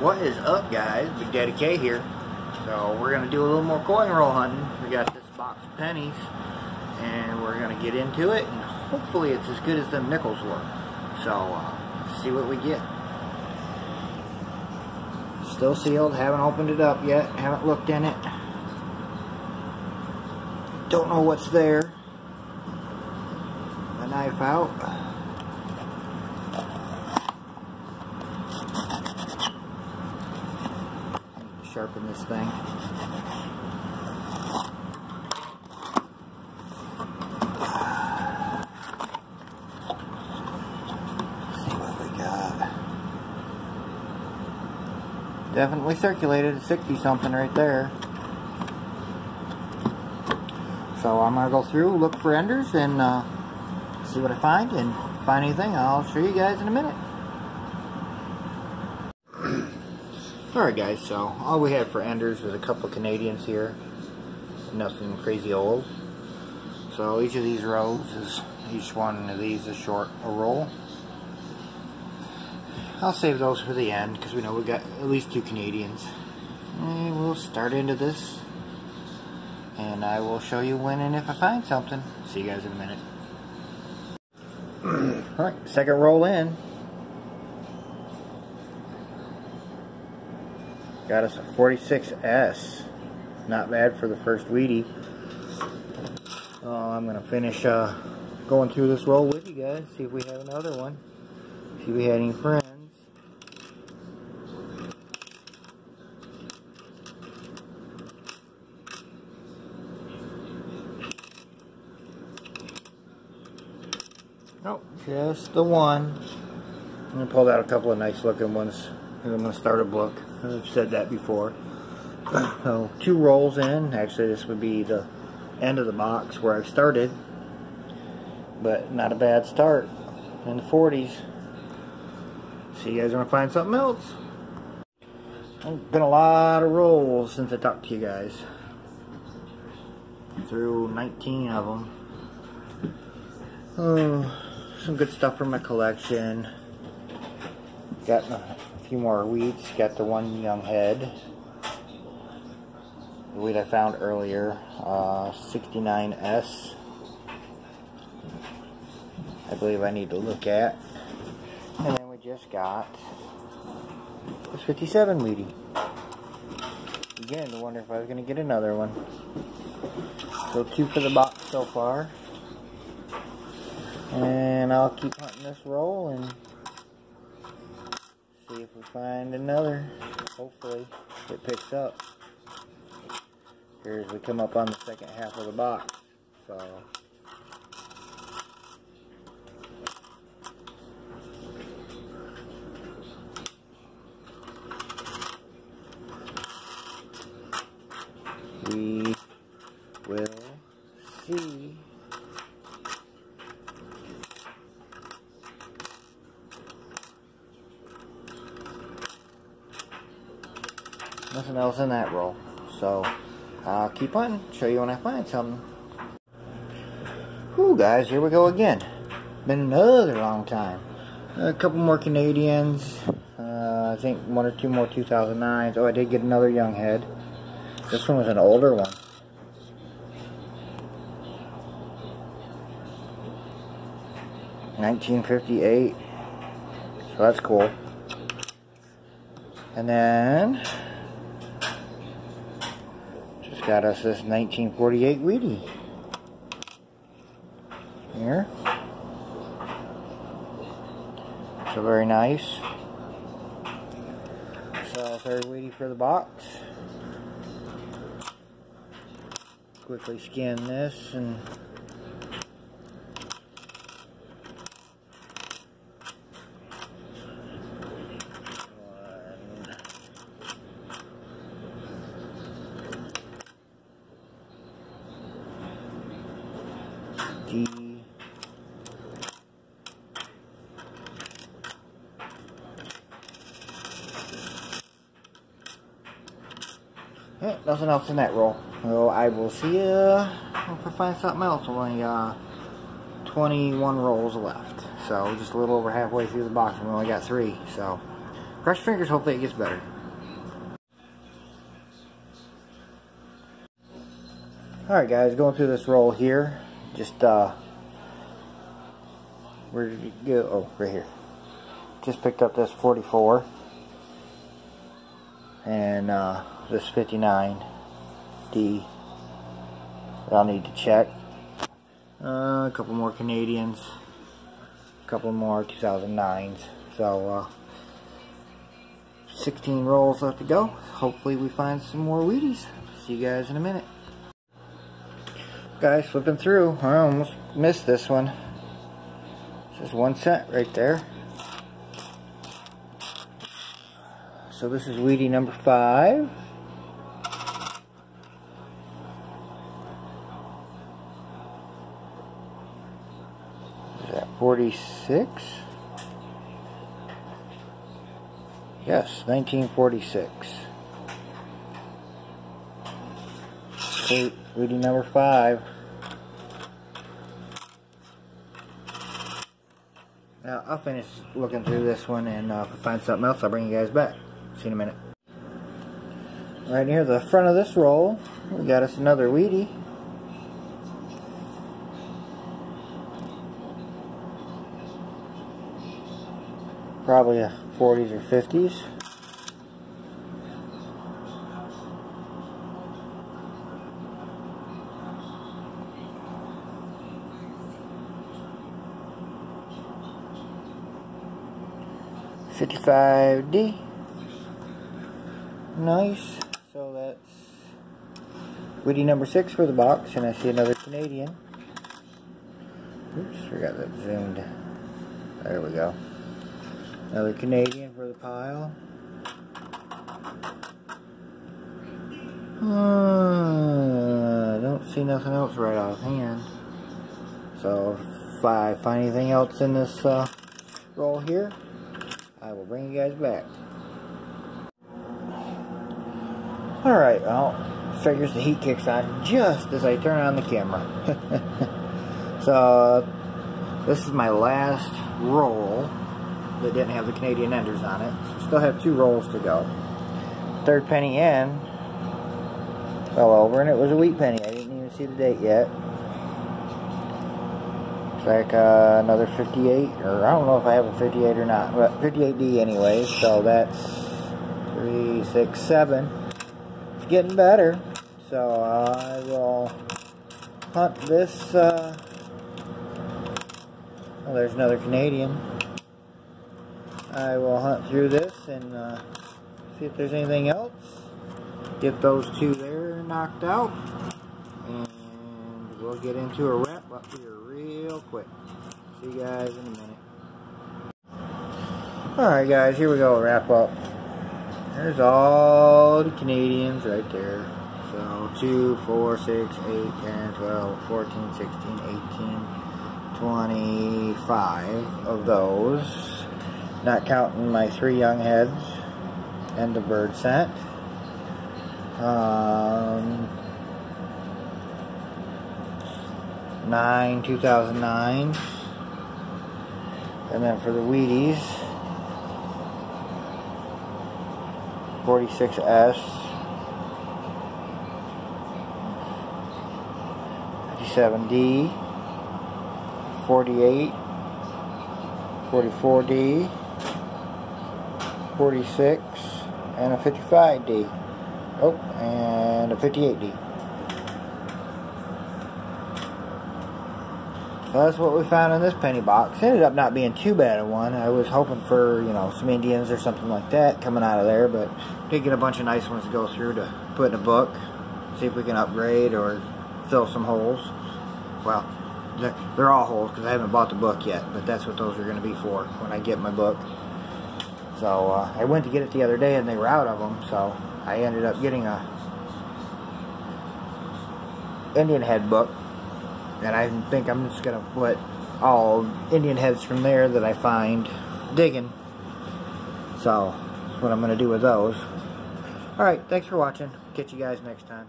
What is up guys? Big Daddy K here. So we're going to do a little more coin roll hunting. We got this box of pennies and we're going to get into it and hopefully it's as good as them nickels were. So uh, see what we get. Still sealed, haven't opened it up yet, haven't looked in it. Don't know what's there. The knife out. Sharpen this thing. see what we got. Definitely circulated 60 something right there. So I'm gonna go through, look for enders, and uh, see what I find. And find anything, I'll show you guys in a minute. Alright guys, so all we had for enders was a couple Canadians here. Nothing crazy old. So each of these rows is, each one of these is short a roll. I'll save those for the end because we know we got at least two Canadians. And we'll start into this. And I will show you when and if I find something. See you guys in a minute. Alright, second roll in. Got us a 46S. Not bad for the first Wheatie. Uh, I'm going to finish uh, going through this roll with you guys. See if we have another one. See if we had any friends. Nope, just the one. I'm going to pull out a couple of nice looking ones. And I'm going to start a book. I've said that before. So two rolls in. Actually, this would be the end of the box where I've started. But not a bad start in the 40s. See you guys want to find something else. Been a lot of rolls since I talked to you guys. Through 19 of them. Oh, some good stuff from my collection. Got few more weeds. Got the one young head. The weed I found earlier. Uh, 69S. I believe I need to look at. And then we just got this 57 Wheatie. Again, to wonder if I was going to get another one. So two for the box so far. And I'll keep hunting this roll and see if we find another. Hopefully it picks up. Here as we come up on the second half of the box. So we will see else in that roll. So I'll keep on, show you when I find something. Whew, guys, here we go again. Been another long time. A couple more Canadians. Uh, I think one or two more 2009s. Oh, I did get another young head. This one was an older one. Nineteen fifty eight. So that's cool. And then got us this 1948 Wheatie. Here. So very nice. So third Wheatie for the box. Quickly scan this and D. Yeah, nothing else in that roll. So I will see you if I find something else. Only uh, 21 rolls left. So just a little over halfway through the box. We only got three. So cross your fingers, hopefully it gets better. Alright guys, going through this roll here. Just, uh, where did it go? Oh, right here. Just picked up this 44. And, uh, this 59D. I'll need to check. Uh, a couple more Canadians. A couple more 2009s. So, uh, 16 rolls left to go. Hopefully we find some more Wheaties. See you guys in a minute. Guys, flipping through. I almost missed this one. This is one cent right there. So this is Wheatie number five. Is that 46? Yes, 1946. Okay, reading number five. Now, I'll finish looking through this one, and uh, if I find something else, I'll bring you guys back. See you in a minute. Right near the front of this roll, we got us another Wheatie. Probably a 40s or 50s. Fifty-five D. Nice. So that's Wheatie number six for the box, and I see another Canadian. Oops, forgot that zoomed. There we go. Another Canadian for the pile. Uh, don't see nothing else right offhand. So if I find anything else in this uh, roll here, I will bring you guys back. Alright, well, figures the heat kicks on just as I turn on the camera. so, this is my last roll that didn't have the Canadian Enders on it. So still have two rolls to go. Third penny in fell over, and it was a wheat penny. I didn't even see the date yet. Looks like uh, another 58, or I don't know if I have a 58 or not, but 58D anyway, so that's 367. It's getting better, so I will hunt this. Uh, well, there's another Canadian. I will hunt through this and uh, see if there's anything else. Get those two there knocked out. And we'll get into a wrap up here real quick. See you guys in a minute. Alright guys, here we go, wrap up. There's all the Canadians right there. So 2, 4, 6, 8, 10, 12, 14, 16, 18, 25 of those not counting my three young heads and the bird scent. Um, 9 2009 and then for the Wheaties 46S 57D 48 44D 46 and a 55D. Oh, and a 58D. That's what we found in this penny box. Ended up not being too bad a one. I was hoping for, you know, some Indians or something like that coming out of there, but did get a bunch of nice ones to go through to put in a book. See if we can upgrade or fill some holes. Well, they're all holes because I haven't bought the book yet, but that's what those are going to be for when I get my book. So uh, I went to get it the other day and they were out of them. So I ended up getting a Indian head book. And I think I'm just going to put all Indian heads from there that I find digging. So that's what I'm going to do with those. Alright, thanks for watching. Catch you guys next time.